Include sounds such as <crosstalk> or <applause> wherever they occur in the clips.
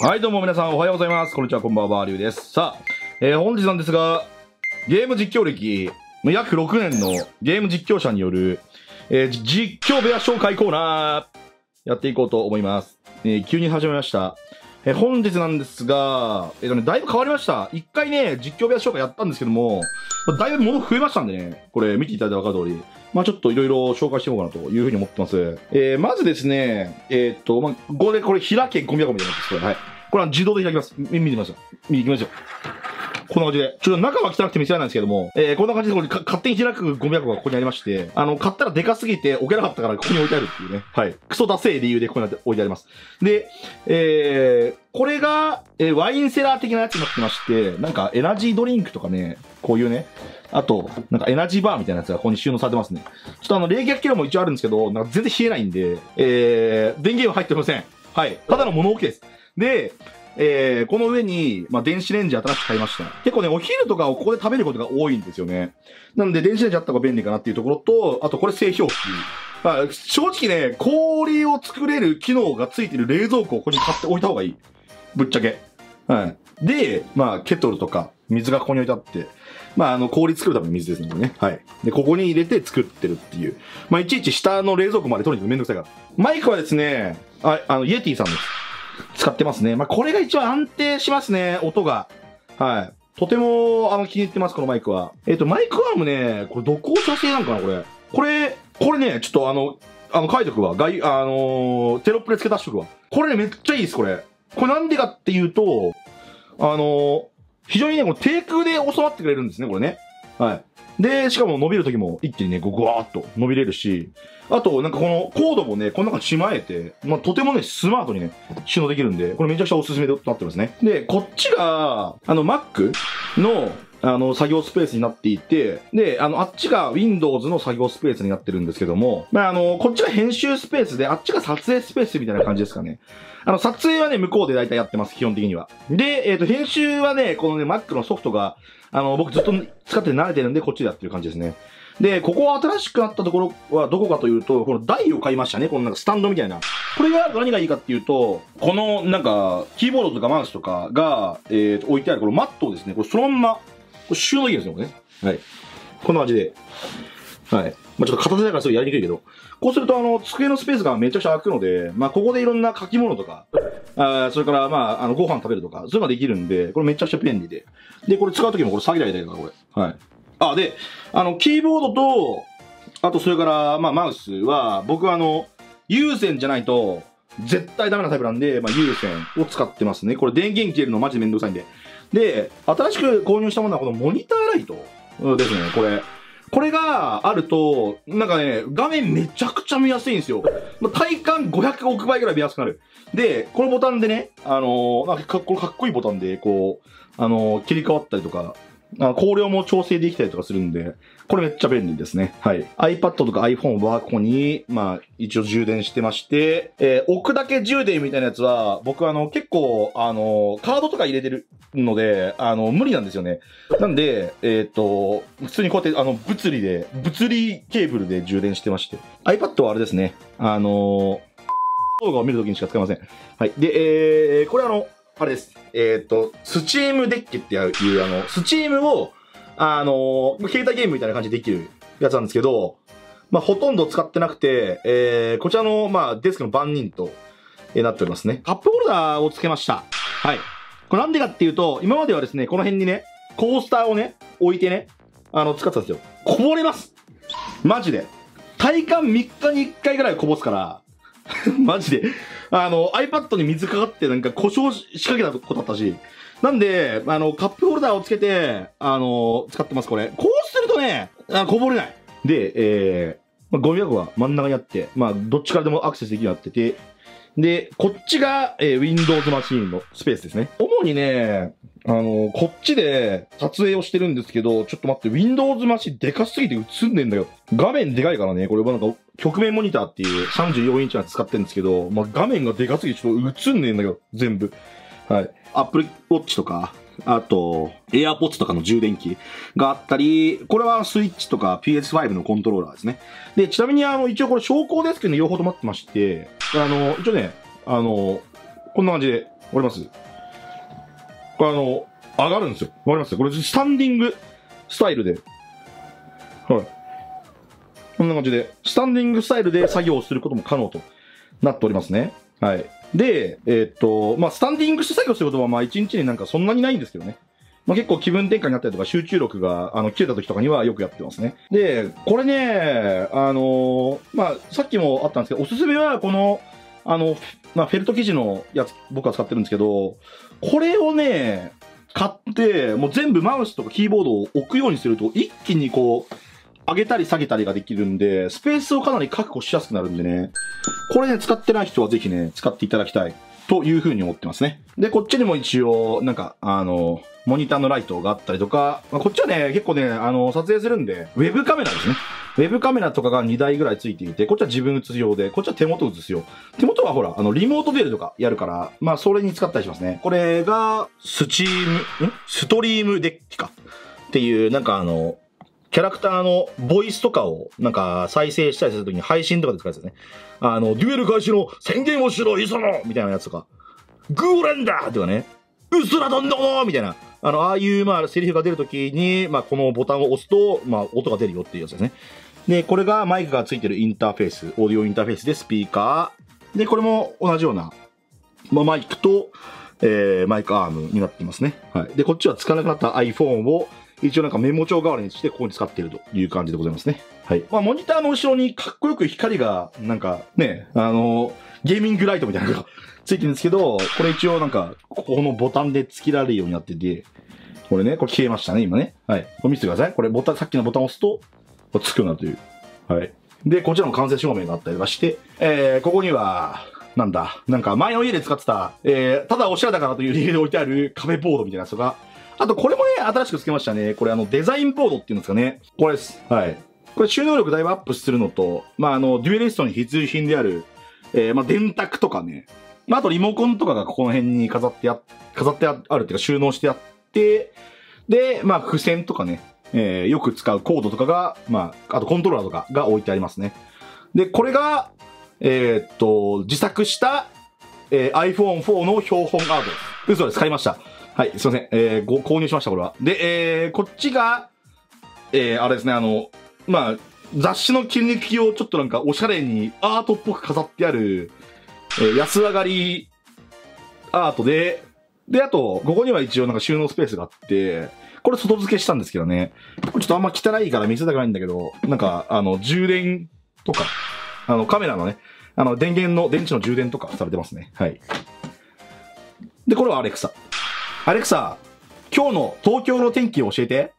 はい、どうも皆さんおはようございます。こんにちは、こんばんは、バーリューです。さあ、えー本日なんですが、ゲーム実況歴、約6年のゲーム実況者による、えー実況部屋紹介コーナー、やっていこうと思います。えー急に始めました。えー本日なんですが、えっ、とね、だいぶ変わりました。一回ね、実況部屋紹介やったんですけども、だいぶ物増えましたんでね、これ見ていただいたら分かる通り、まあちょっといろいろ紹介していこうかなというふうに思ってます。えーまずですね、えーっと、まあ、これ、これ、開けゴミ箱みたいなやつです。これ、はい。これは自動で開きます。み見てみますよ。見てきますよ。こんな感じで。ちょっと中は汚くて見せられないんですけども、えーこんな感じでこれ勝手に開くゴミ箱がここにありまして、あの、買ったらでかすぎて置けなかったからここに置いてあるっていうね。はい。クソダセい理由でここに置いてあります。で、えー、これが、えーワインセラー的なやつになってまして、なんかエナジードリンクとかね、こういうね、あと、なんかエナジーバーみたいなやつがここに収納されてますね。ちょっとあの、冷却機能も一応あるんですけど、なんか全然冷えないんで、えー、電源は入っておりません。はい。ただの物置です。で、えー、この上に、まあ、電子レンジ新しく買いました。結構ね、お昼とかをここで食べることが多いんですよね。なんで、電子レンジあった方が便利かなっていうところと、あとこれ製氷機。まあ、正直ね、氷を作れる機能がついてる冷蔵庫をここに買っておいた方がいい。ぶっちゃけ。はい。で、まあ、ケトルとか、水がここに置いてあって、まあ、あの、氷作るための水ですのでね。はい。で、ここに入れて作ってるっていう。まあ、いちいち下の冷蔵庫まで取りにめんどくさいから。マイクはですね、あ、あの、イエティさんです。使ってますね。まあ、これが一番安定しますね、音が。はい。とても、あの、気に入ってます、このマイクは。えっ、と、マイクアームね、これ、どこ社製なんかな、これ。これ、これね、ちょっとあの、あの、書いとくわ。外、あのーテロップで付け出しとくわ。これね、めっちゃいいです、これ。これなんでかっていうと、あの非常にね、この低空で収まってくれるんですね、これね。はい。で、しかも伸びる時も一気にね、こうぐわーっと伸びれるし、あと、なんかこのコードもね、この中にしまえて、まあ、とてもね、スマートにね、収納できるんで、これめちゃくちゃおすすめとなってますね。で、こっちが、あの、Mac の、あの、作業スペースになっていて、で、あの、あっちが Windows の作業スペースになってるんですけども、まあ、あの、こっちが編集スペースで、あっちが撮影スペースみたいな感じですかね。あの、撮影はね、向こうで大体やってます、基本的には。で、えっ、と、編集はね、このね、Mac のソフトが、あの、僕ずっと使って慣れてるんで、こっちでやってる感じですね。で、ここは新しくなったところはどこかというと、この台を買いましたね。このなんかスタンドみたいな。これが何がいいかっていうと、このなんか、キーボードとかマウスとかが、えー、と置いてあるこのマットをですね、これそのまま、れ収納できるんですよ、これね。はい。こんな感じで。はい。まあちょっと片手だからすごいやりにくいけど。こうすると、あの、机のスペースがめちゃくちゃ空くので、まあここでいろんな書き物とか、あーそれから、まあ、あの、ご飯食べるとか、そういうのができるんで、これめちゃくちゃ便利で。で、これ使うときもこれ下げられたりとか、これ。はい。あ、で、あの、キーボードと、あとそれから、まあ、マウスは、僕はあの、有線じゃないと、絶対ダメなタイプなんで、まあ、有線を使ってますね。これ電源切れるのマジでめんどくさいんで。で、新しく購入したものはこのモニターライトですね、これ。これがあると、なんかね、画面めちゃくちゃ見やすいんですよ。体感500億倍ぐらい見やすくなる。で、このボタンでね、あのーなんかこれかっこいいボタンで、こう、あのー切り替わったりとか、あ光量も調整できたりとかするんで、これめっちゃ便利ですね。はい。iPad とか iPhone はここに、まあ、一応充電してまして、えー置くだけ充電みたいなやつは、僕あの、結構、あの、カードとか入れてるので、あの、無理なんですよね。なんで、えっ、と、普通にこうやって、あの、物理で、物理ケーブルで充電してまして。iPad はあれですね。あの、動画を見るときにしか使いません。はい。で、えー、これあの、あれです。えっ、と、スチームデッキっていう、あの、スチームを、あの、携帯ゲームみたいな感じでできるやつなんですけど、まあ、ほとんど使ってなくて、えー、こちらの、まあ、デスクの番人と、えーなっておりますね。カップホルダーをつけました。はい。これなんでかっていうと、今まではですね、この辺にね、コースターをね、置いてね、あの、使ってたんですよ。こぼれますマジで。体感3日に1回ぐらいこぼすから、<laughs> マジで。あの、iPad に水かかってなんか故障し仕掛けたことあったし。なんで、あの、カップホルダーをつけて、あの、使ってます、これ。こうするとね、あこぼれない。で、えー、まあ、ゴミ箱が真ん中にあって、まあ、どっちからでもアクセスできるようになってて、で、こっちが、えー Windows マシーンのスペースですね。主にね、あの、こっちで撮影をしてるんですけど、ちょっと待って、Windows マシンでかすぎて映んねえんだよ。画面でかいからね、これはなんか、曲面モニターっていう34インチのやつ使ってるんですけど、まあ、画面がでかすぎてちょっと映んねえんだよ、全部。はい。Apple Watch とか、あと、AirPods とかの充電器があったり、これはスイッチとか PS5 のコントローラーですね。で、ちなみにあの、一応これ昇降デスクに両方ともってまして、あの、一応ね、あの、こんな感じで、わりますこれあの、上がるんですよ。わかりますこれスタンディングスタイルで。はい。こんな感じで、スタンディングスタイルで作業することも可能となっておりますね。はい。で、えーっと、まあ、スタンディングして作業することは、まあ、一日になんかそんなにないんですけどね。まあ、結構気分転換になったりとか集中力があの切れた時とかにはよくやってますね。で、これね、あのーまあ、さっきもあったんですけど、おすすめはこの、あの、まあ、フェルト生地のやつ、僕は使ってるんですけど、これをね、買って、もう全部マウスとかキーボードを置くようにすると、一気にこう、上げたり下げたりができるんで、スペースをかなり確保しやすくなるんでね、これね、使ってない人はぜひね、使っていただきたい。というふうに思ってますね。で、こっちにも一応、なんか、あの、モニターのライトがあったりとか、まあ、こっちはね、結構ね、あの、撮影するんで、ウェブカメラですね。ウェブカメラとかが2台ぐらいついていて、こっちは自分映す用で、こっちは手元映す用。手元はほら、あの、リモートデールとかやるから、まあ、それに使ったりしますね。これが、スチーム、ん？ストリームデッキか。っていう、なんかあの、キャラクターのボイスとかをなんか再生したりするときに配信とかで使うやつですね。あの、デュエル開始の宣言をしろ、磯野みたいなやつとか、グーレンダーとかね、うすらどんどんみたいな、あの、ああいう、まあ、セリフが出るときに、まあ、このボタンを押すと、まあ、音が出るよっていうやつですね。で、これがマイクがついてるインターフェース、オーディオインターフェースでスピーカー。で、これも同じような、まあ、マイクと、えー、マイクアームになっていますね。はい。で、こっちは使わなくなった iPhone を、一応なんかメモ帳代わりにしてここに使っているという感じでございますね。はい。まあ、モニターの後ろにかっこよく光が、なんかね、あのゲーミングライトみたいなのがついてるんですけど、これ一応なんか、ここのボタンで付けられるようになってて、これね、これ消えましたね、今ね。はい。これ見せてください。これボタン、さっきのボタンを押すと、これつくようになるという。はい。で、こちらの完成証明があったりとかして、えー、ここには、なんだ、なんか前の家で使ってた、えー、ただおしゃれだからという理由で置いてある壁ボードみたいなやつとか、あとこれもね、新しく付けましたね。これあのデザインボードっていうんですかね。これです。はい。これ収納力だいぶアップするのと、まああの、デュエリストに必需品である、えー、まあ電卓とかね。まああとリモコンとかがここの辺に飾ってあ、飾ってあるっていうか収納してあって、で、まあ付箋とかね、えー、よく使うコードとかが、まあ、あとコントローラーとかが置いてありますね。で、これが、えーっと、自作した、えー iPhone4 の標本アートです。嘘です。買いました。はい、すいません。えーご、購入しました、これは。で、えー、こっちが、えー、あれですね、あの、まあ、雑誌の切り抜きをちょっとなんかおしゃれにアートっぽく飾ってある、えー安上がりアートで、で、あと、ここには一応なんか収納スペースがあって、これ外付けしたんですけどね。これちょっとあんま汚いから見せたくないんだけど、なんか、あの、充電とか、あの、カメラのね、あの、電源の、電池の充電とかされてますね。はい。で、これはアレクサ。アレクサ、今日の東京の天気を教えて。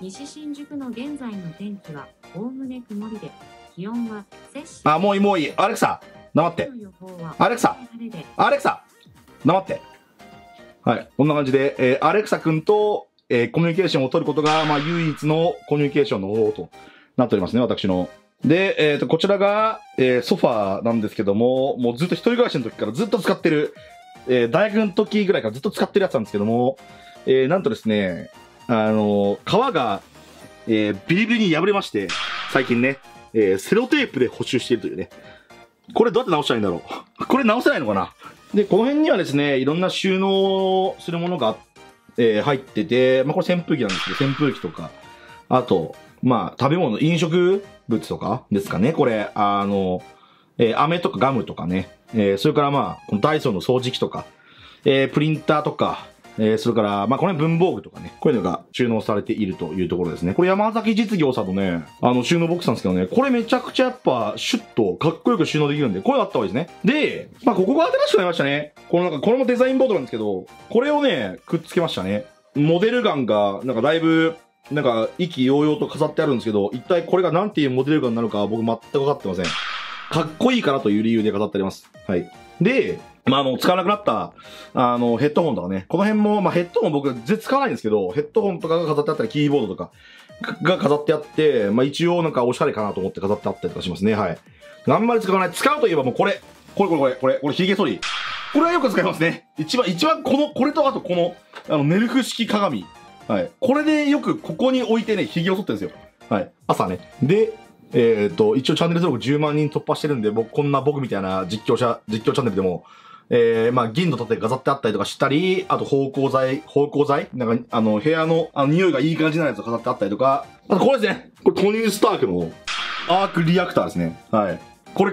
西新宿の現在の天気は、おおむね曇りで、気温はあ、もういい、もういい。アレクサ、黙って。アレクサアレクサ黙って。はい。こんな感じで、えーアレクサ君と、えーコミュニケーションを取ることが、まあ、唯一のコミュニケーションの方法となっておりますね、私の。で、えっ、と、こちらが、えーソファーなんですけども、もうずっと一人暮らしの時からずっと使ってる、えー大学の時ぐらいからずっと使ってるやつなんですけども、えーなんとですね、あの皮が、えービリビリに破れまして、最近ね、えーセロテープで補修しているというね。これどうやって直したらいいんだろう <laughs> これ直せないのかなで、この辺にはですね、いろんな収納するものが、えー入ってて、まあこれ扇風機なんですけど、扇風機とか、あと、まあ食べ物、飲食物とかですかね、これ、あの、えー飴とかガムとかね、えーそれからまあ、このダイソーの掃除機とか、えープリンターとか、えーそれから、まあ、これ文房具とかね、こういうのが収納されているというところですね。これ山崎実業さんのね、あの収納ボックスなんですけどね、これめちゃくちゃやっぱシュッとかっこよく収納できるんで、これあった方がいいですね。で、まあ、ここが新しくなりましたね。このなんか、これもデザインボードなんですけど、これをね、くっつけましたね。モデルガンが、なんかだいぶ、なんか、意気揚々と飾ってあるんですけど、一体これがなんていうモデルガンなのか僕全く分かってません。かっこいいからという理由で飾ってあります。はい。で、まあ、あの、使わなくなった、あの、ヘッドホンとかね。この辺も、まあ、ヘッドホン僕全然使わないんですけど、ヘッドホンとかが飾ってあったり、キーボードとかが飾ってあって、まあ、一応なんかおしゃれかなと思って飾ってあったりとかしますね。はい。あんまり使わない。使うといえばもうこれ。これこれこれ、これ、これ、ヒゲ剃り。これはよく使いますね。一番、一番この、これとあとこの、あの、ネルフ式鏡。はい。これでよくここに置いてね、ヒゲを剃ってるんですよ。はい。朝ね。で、えっ、と、一応チャンネル登録10万人突破してるんで、僕、こんな僕みたいな実況者、実況チャンネルでも、えー、まあ、銀の盾飾ってあったりとかしたり、あと芳香剤、芳香剤なんか、あの、部屋の、あの、匂いがいい感じなやつが飾ってあったりとか、あとこれですね。これトニー・スタークのアークリアクターですね。はい。これ、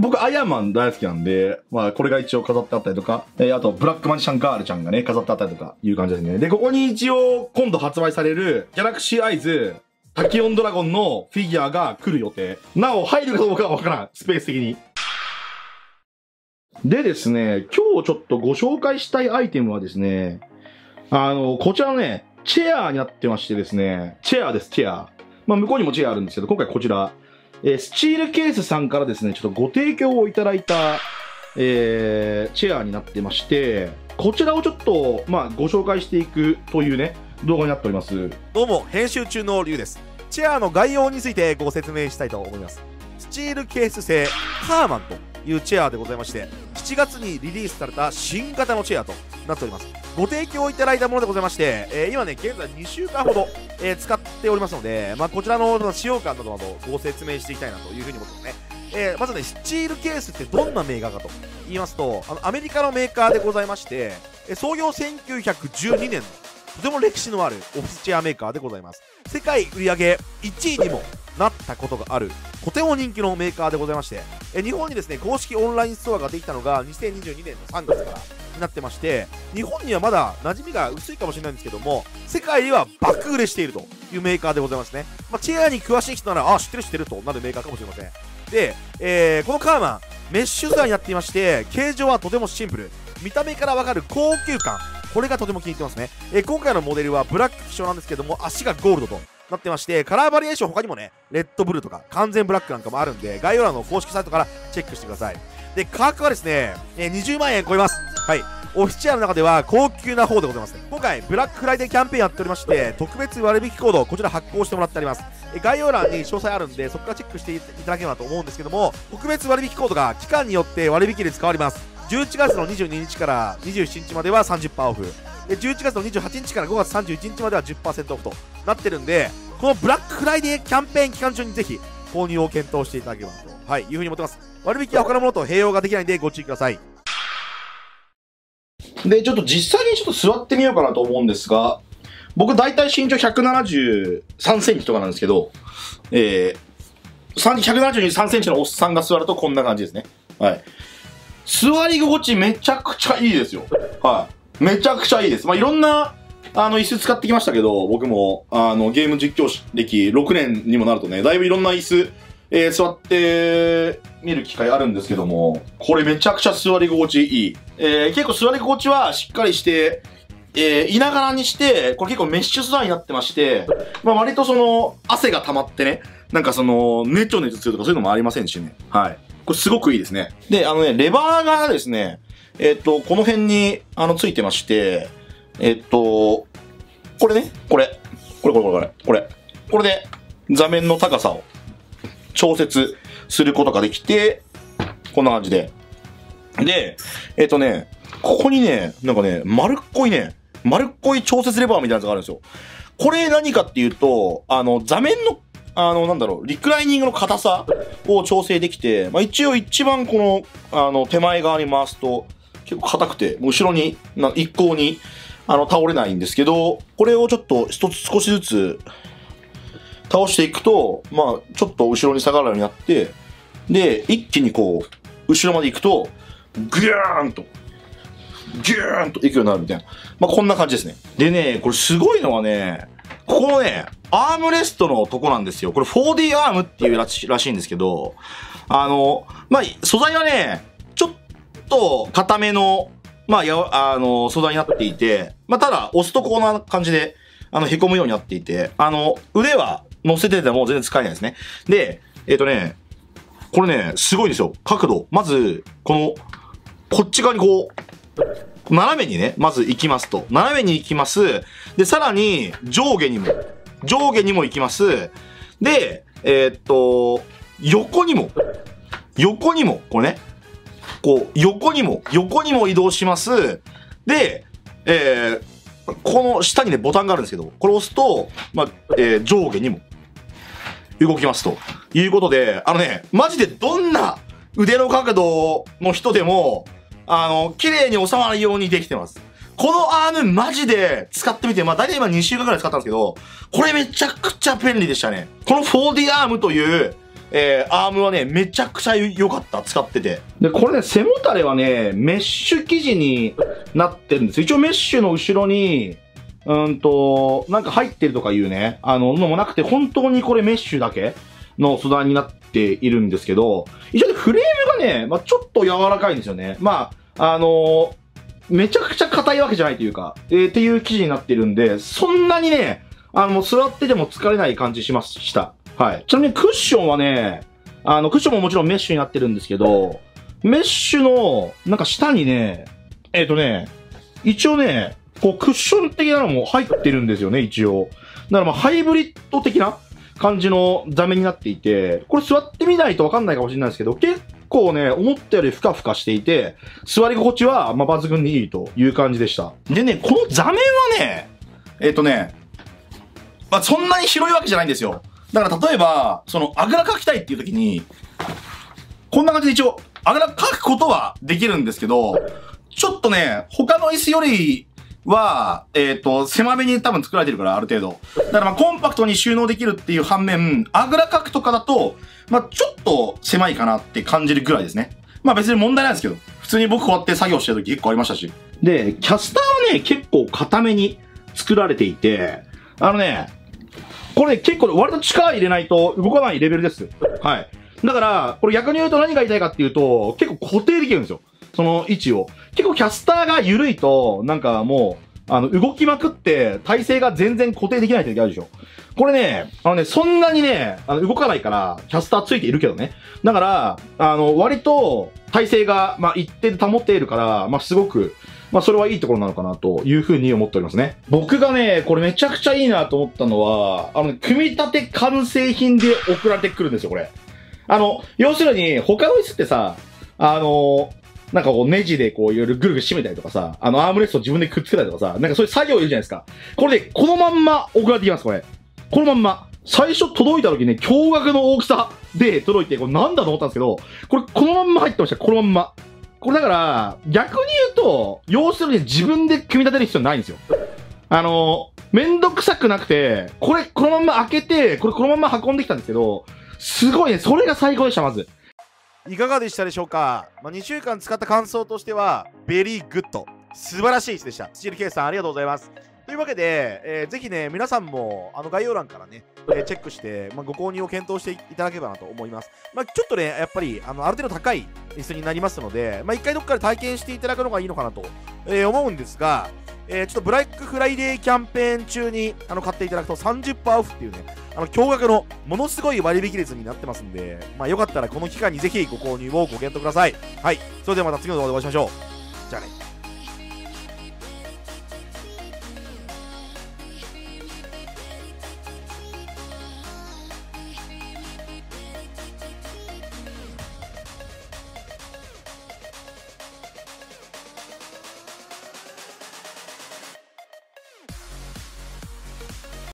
僕、アイアンマン大好きなんで、まあ、これが一応飾ってあったりとか、えー、あと、ブラックマジシャンガールちゃんがね、飾ってあったりとか、いう感じですね。で、ここに一応、今度発売される、ギャラクシーアイズ、タキオンドラゴンのフィギュアが来る予定。なお、入るかどうかはわからん。スペース的に。でですね、今日ちょっとご紹介したいアイテムはですね、あの、こちらのね、チェアになってましてですね、チェアです、チェア。まあ、向こうにもチェアあるんですけど、今回こちら、えー、スチールケースさんからですね、ちょっとご提供をいただいた、えー、チェアになってまして、こちらをちょっと、まあ、ご紹介していくというね、動画になっております。どうも、編集中のリュウです。チェアの概要についてご説明したいと思います。スチールケース製カーマンというチェアでございまして7月にリリースされた新型のチェアとなっておりますご提供いただいたものでございまして、えー、今ね現在2週間ほど、えー、使っておりますので、まあ、こちらの使用感などなどご説明していきたいなというふうに思ってますねえー、まずね、スチールケースってどんなメーカーかと言いますと、あのアメリカのメーカーでございまして、え創業1912年のとても歴史のあるオフィスチェアメーカーでございます。世界売上1位にもなったことがある。とても人気のメーカーでございましてえ日本にですね公式オンラインストアができたのが2022年の3月からになってまして日本にはまだ馴染みが薄いかもしれないんですけども世界では爆売れしているというメーカーでございますね、まあ、チェアに詳しい人ならあ知ってる知ってるとなるメーカーかもしれません。で、えー、このカーマンメッシュ材になっていまして形状はとてもシンプル。見た目からわかる高級感。これがとても気に入ってますね、えー、今回のモデルはブラック希少なんですけども足がゴールドと。なってまして、カラーバリエーション他にもね、レッドブルとか完全ブラックなんかもあるんで、概要欄の公式サイトからチェックしてください。で、価格はですね、え、20万円超えます。はい。オフィスチェアの中では高級な方でございますね。今回、ブラックフライデーキャンペーンやっておりまして、特別割引コード、こちら発行してもらってあります。概要欄に詳細あるんで、そこからチェックしていただければと思うんですけども、特別割引コードが期間によって割引率変わります。11月の22日から27日までは30%オフ。で11月の28日から5月31日までは10%オフとなってるんで、このブラックフライデーキャンペーン期間中にぜひ購入を検討していただければと、はい、いうふうに思ってます。割引は他のものと併用ができないんでご注意ください。で、ちょっと実際にちょっと座ってみようかなと思うんですが、僕大体身長173センチとかなんですけど、えー、173センチのおっさんが座るとこんな感じですね。はい。座り心地めちゃくちゃいいですよ。はい。めちゃくちゃいいです。まあ、いろんなあの、椅子使ってきましたけど、僕も、あの、ゲーム実況歴6年にもなるとね、だいぶいろんな椅子、えー、座って見る機会あるんですけども、これめちゃくちゃ座り心地いい。えー、結構座り心地はしっかりして、えー、いながらにして、これ結構メッシュ素材になってまして、まあ割とその、汗が溜まってね、なんかその、ネチョネチョするとかそういうのもありませんしね。はい。これすごくいいですね。で、あのね、レバーがですね、えっ、と、この辺に、あの、ついてまして、えっと、これね、これ。これこれこれこれ。これで座面の高さを調節することができて、こんな感じで。で、えっ、とね、ここにね、なんかね、丸っこいね、丸っこい調節レバーみたいなやつがあるんですよ。これ何かっていうと、あの、座面の、あの、なんだろう、リクライニングの硬さを調整できて、まあ、一応一番この、あの、手前側に回すと、結構硬くて、後ろに、な一向に、あの、倒れないんですけど、これをちょっと一つ少しずつ倒していくと、まあ、ちょっと後ろに下がるようになって、で、一気にこう、後ろまで行くと、ぐーんと、ギューンと行くようになるみたいな。まあ、こんな感じですね。でね、これすごいのはね、ここのね、アームレストのとこなんですよ。これ 4D アームっていうらしらしいんですけど、あの、まあ、素材はね、ちょっと硬めのまあ、や、あの、素材になっていて、まあ、ただ、押すとこんな感じで、あの、凹むようになっていて、あの、腕は乗せてても全然使えないですね。で、えっ、ー、とね、これね、すごいですよ。角度。まず、この、こっち側にこう、斜めにね、まず行きますと。斜めに行きます。で、さらに、上下にも、上下にも行きます。で、えー、っと、横にも、横にも、これね、こう、横にも、横にも移動します。で、えー、この下にね、ボタンがあるんですけど、これを押すと、まあ、えー、上下にも動きますということで、あのね、マジでどんな腕の角度の人でも、あの、綺麗に収まるようにできてます。このアームマジで使ってみて、まあ大体今2週間くらい使ったんですけど、これめちゃくちゃ便利でしたね。この 4D アームという、えー、アームはね、めちゃくちゃ良かった、使ってて。で、これね、背もたれはね、メッシュ生地になってるんですよ。一応メッシュの後ろに、うんと、なんか入ってるとかいうね、あの、のもなくて、本当にこれメッシュだけの素材になっているんですけど、一応ね、フレームがね、まあちょっと柔らかいんですよね。まあ、あのーめちゃくちゃ硬いわけじゃないというか、えーっていう生地になってるんで、そんなにね、あの、座ってても疲れない感じしました。はい。ちなみにクッションはね、あの、クッションももちろんメッシュになってるんですけど、メッシュの、なんか下にね、えっ、とね、一応ね、こうクッション的なのも入ってるんですよね、一応。だからまあ、ハイブリッド的な感じの座面になっていて、これ座ってみないとわかんないかもしれないですけど、結構ね、思ったよりふかふかしていて、座り心地は、まあ、抜群にいいという感じでした。でね、この座面はね、えっ、とね、まあ、そんなに広いわけじゃないんですよ。だから例えば、その、あぐらかきたいっていう時に、こんな感じで一応、あぐらかくことはできるんですけど、ちょっとね、他の椅子よりは、えっ、と、狭めに多分作られてるから、ある程度。だからまあ、コンパクトに収納できるっていう反面、あぐらかくとかだと、まあ、ちょっと狭いかなって感じるぐらいですね。まあ別に問題ないですけど、普通に僕こうやって作業してる時結構ありましたし。で、キャスターはね、結構固めに作られていて、あのね、これね、結構割と力入れないと動かないレベルです。はい。だから、これ逆に言うと何が言いたいかっていうと、結構固定できるんですよ。その位置を。結構キャスターが緩いと、なんかもう、あの、動きまくって、体勢が全然固定できない時あるでしょ。これね、あのね、そんなにね、あの動かないから、キャスターついているけどね。だから、あの、割と、体勢が、まあ、一定で保っているから、まあ、すごく、まあ、それはいいところなのかなというふうに思っておりますね。僕がね、これめちゃくちゃいいなと思ったのは、あの、ね、組み立て完成品で送られてくるんですよ、これ。あの、要するに、他の椅子ってさ、あの、なんかこうネジでこういろいろぐるぐる締めたりとかさ、あのアームレスト自分でくっつけたりとかさ、なんかそういう作業いるじゃないですか。これで、このまんま送られてきます、これ。このまんま。最初届いた時ね、驚愕の大きさで届いて、これなんだと思ったんですけど、これこのまんま入ってました、このまんま。これだから、逆に言うと、要するに自分で組み立てる必要ないんですよ。あの、めんどくさくなくて、これこのまま開けて、これこのまま運んできたんですけど、すごいね、それが最高でした、まず。いかがでしたでしょうか、まあ、2週間使った感想としては very good 素晴らしい椅子でしたスチールケースさんありがとうございますというわけで、えーぜひね皆さんもあの概要欄からね、えーチェックして、まあ、ご購入を検討していただければなと思います、まあ、ちょっとねやっぱりあのある程度高い椅子になりますので、まあ、一回どっかで体験していただくのがいいのかなと、えー思うんですが、えーちょっとブラックフライデーキャンペーン中にあの買っていただくと30%オフっていうねあの驚愕のものすごい割引率になってますんで、まあ、よかったらこの期間にぜひご購入をご検討ください。はい、それではまた次の動画でお会いしましょう。じゃあね。